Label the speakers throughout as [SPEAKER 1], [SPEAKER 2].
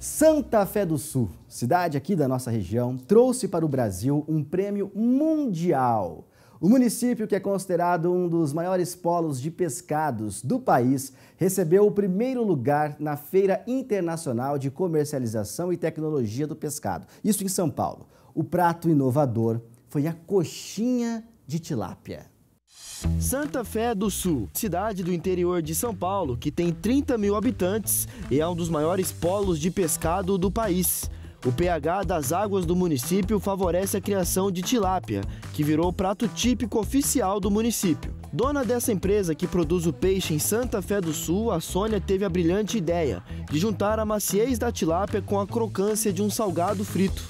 [SPEAKER 1] Santa Fé do Sul, cidade aqui da nossa região, trouxe para o Brasil um prêmio mundial. O município, que é considerado um dos maiores polos de pescados do país, recebeu o primeiro lugar na Feira Internacional de Comercialização e Tecnologia do Pescado, isso em São Paulo. O prato inovador foi a coxinha de tilápia.
[SPEAKER 2] Santa Fé do Sul, cidade do interior de São Paulo, que tem 30 mil habitantes e é um dos maiores polos de pescado do país. O pH das águas do município favorece a criação de tilápia, que virou prato típico oficial do município. Dona dessa empresa que produz o peixe em Santa Fé do Sul, a Sônia teve a brilhante ideia de juntar a maciez da tilápia com a crocância de um salgado frito.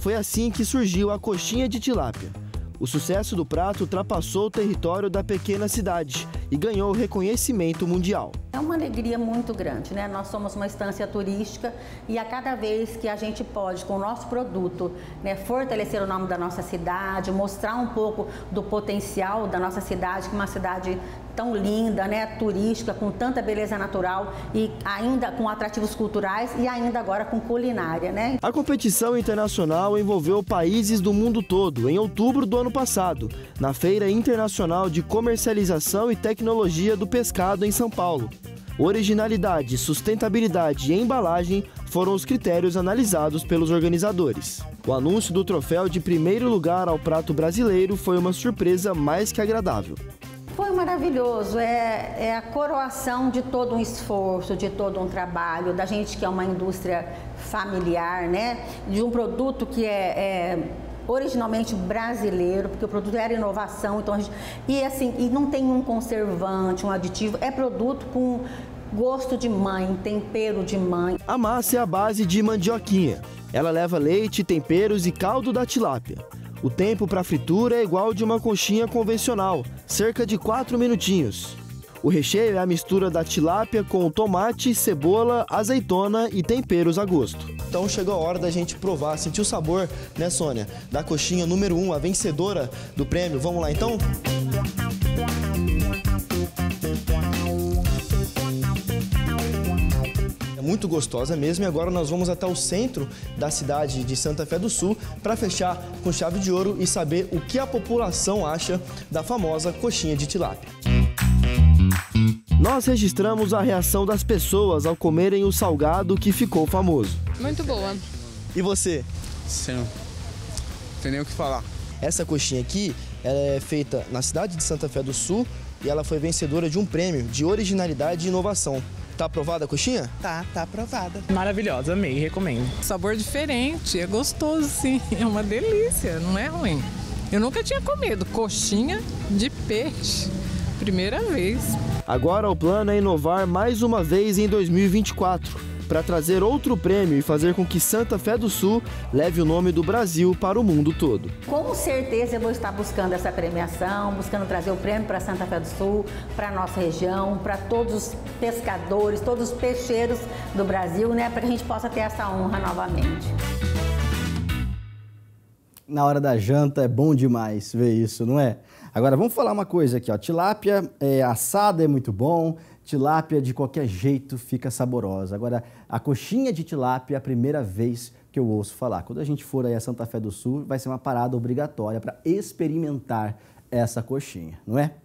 [SPEAKER 2] Foi assim que surgiu a coxinha de tilápia. O sucesso do prato ultrapassou o território da pequena cidade e ganhou reconhecimento mundial.
[SPEAKER 3] Uma alegria muito grande, né? Nós somos uma instância turística e a cada vez que a gente pode, com o nosso produto, né, fortalecer o nome da nossa cidade, mostrar um pouco do potencial da nossa cidade, que é uma cidade tão linda, né, turística, com tanta beleza natural e ainda com atrativos culturais e ainda agora com culinária, né?
[SPEAKER 2] A competição internacional envolveu países do mundo todo em outubro do ano passado, na Feira Internacional de Comercialização e Tecnologia do Pescado em São Paulo. Originalidade, sustentabilidade e embalagem foram os critérios analisados pelos organizadores. O anúncio do troféu de primeiro lugar ao prato brasileiro foi uma surpresa mais que agradável.
[SPEAKER 3] Foi maravilhoso, é, é, a coroação de todo um esforço, de todo um trabalho, da gente que é uma indústria familiar, né? De um produto que é, é originalmente brasileiro, porque o produto era inovação, então gente, e assim, e não tem um conservante, um aditivo, é produto com gosto de mãe, tempero de mãe.
[SPEAKER 2] A massa é a base de mandioquinha. Ela leva leite, temperos e caldo da tilápia. O tempo para fritura é igual de uma coxinha convencional, cerca de 4 minutinhos. O recheio é a mistura da tilápia com tomate, cebola, azeitona e temperos a gosto. Então chegou a hora da gente provar, sentir o sabor, né, Sônia? Da coxinha número 1, um, a vencedora do prêmio. Vamos lá então? muito gostosa mesmo. E agora nós vamos até o centro da cidade de Santa Fé do Sul para fechar com chave de ouro e saber o que a população acha da famosa coxinha de tilápia. Nós registramos a reação das pessoas ao comerem o salgado que ficou famoso.
[SPEAKER 4] Muito boa.
[SPEAKER 2] E você?
[SPEAKER 5] Sim. Não tem nem o que falar.
[SPEAKER 2] Essa coxinha aqui é feita na cidade de Santa Fé do Sul e ela foi vencedora de um prêmio de originalidade e inovação. Tá aprovada a coxinha?
[SPEAKER 4] Tá, tá aprovada.
[SPEAKER 6] Maravilhosa, amei, recomendo.
[SPEAKER 4] Sabor diferente, é gostoso sim, é uma delícia, não é ruim. Eu nunca tinha comido coxinha de peixe, primeira vez.
[SPEAKER 2] Agora o plano é inovar mais uma vez em 2024 para trazer outro prêmio e fazer com que Santa Fé do Sul leve o nome do Brasil para o mundo todo.
[SPEAKER 3] Com certeza eu vou estar buscando essa premiação, buscando trazer o prêmio para Santa Fé do Sul, para a nossa região, para todos os pescadores, todos os peixeiros do Brasil, né, para que a gente possa ter essa honra novamente.
[SPEAKER 1] Na hora da janta é bom demais ver isso, não é? Agora vamos falar uma coisa aqui, ó. Tilápia é, assada é muito bom, tilápia de qualquer jeito fica saborosa. Agora, a coxinha de tilápia é a primeira vez que eu ouço falar. Quando a gente for aí a Santa Fé do Sul, vai ser uma parada obrigatória para experimentar essa coxinha, não é?